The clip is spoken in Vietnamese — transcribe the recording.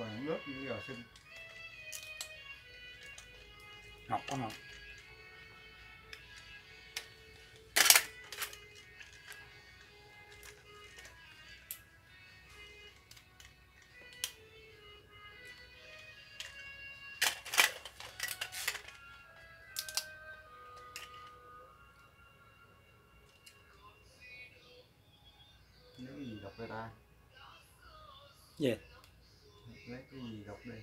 vàng ướp như giờ sinh ngọt quá ngọt nếu gì đọc ra ta? Gì lấy cái gì đọc đây?